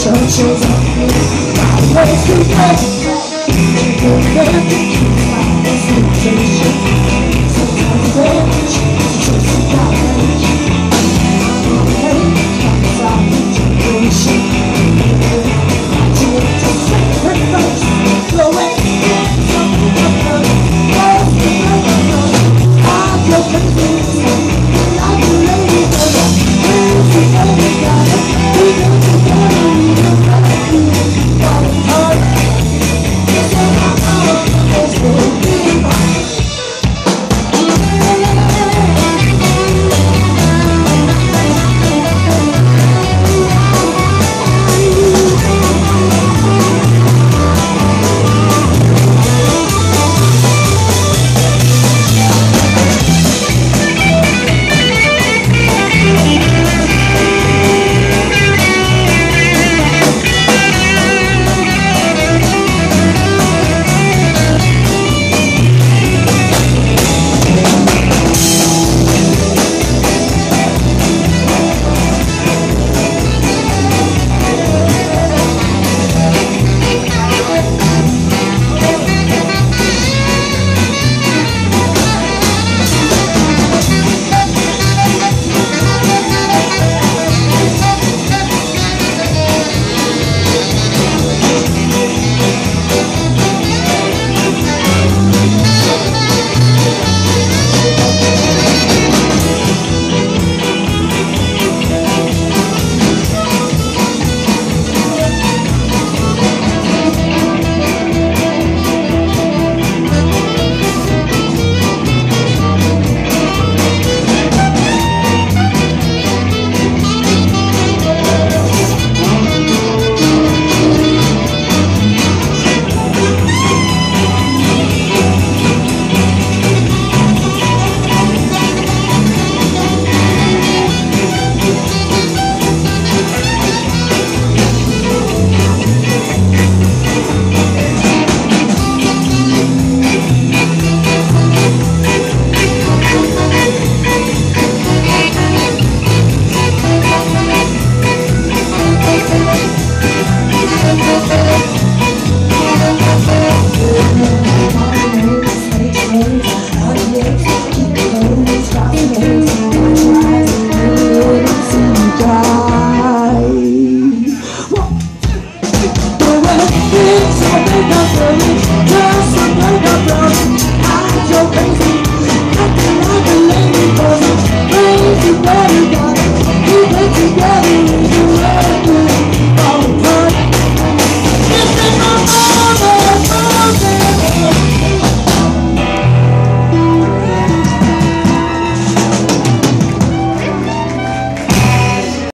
sun shows up My ways to go Keep